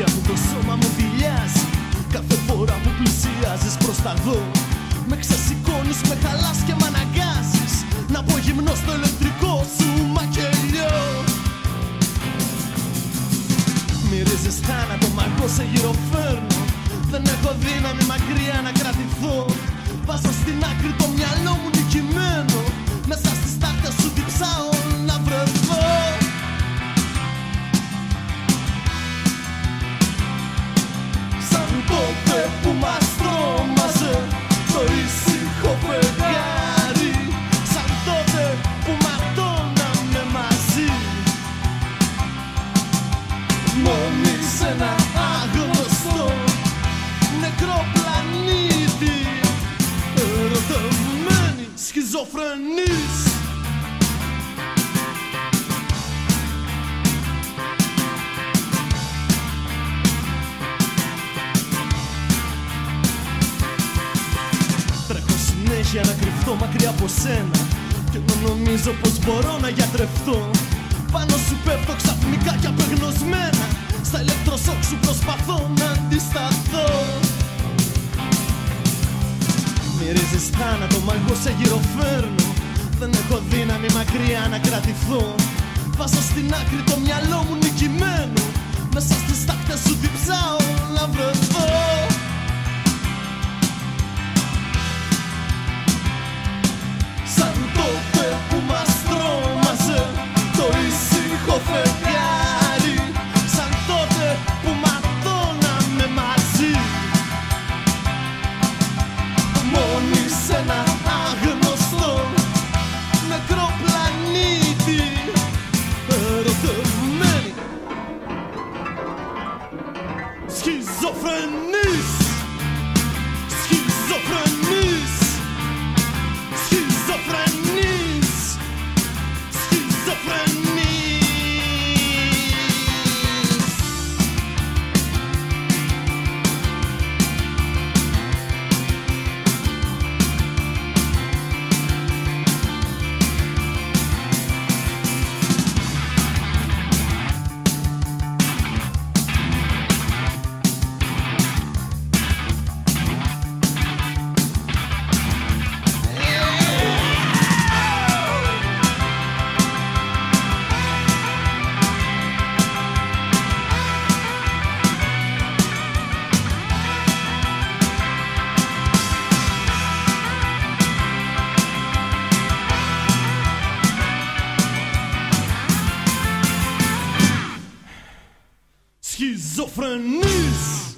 καρδιά μου το σώμα μου δηλιάζει Κάθε φορά που πλησιάζεις προς τα δω Με ξεσηκώνεις, με χαλάς και μ' αναγκάζεις. Να πω γυμνός στο ηλεκτρικό σου μακελιό. Μυρίζεις θάνατο, μα εγώ σε γυροφέρνω. Δεν έχω δύναμη μακριά να κρατηθώ. Βάζω στην άκρη το μυαλό μου νικημένο Μόνοι σε ένα άγνωστο νεκρό πλανήτη. Ερωτευμένοι σχιζοφρενείς Τρέχω συνέχεια να κρυφτώ μακριά από σένα Και ενώ νομίζω πως μπορώ να γιατρευτώ. Πάνω σου πέφτω ξαφνικά και απεγνωσμένα Στα ηλεκτροσόκ σου προσπαθώ να αντισταθώ. Μυρίζεις θάνατο μα εγώ σε γυροφέρνω. Δεν έχω δύναμη μακριά να κρατηθώ. Βάζω στην άκρη το μυαλό μου νικημένο. Μέσα στις τάχτες σου διψάω Run! esquizofrenia.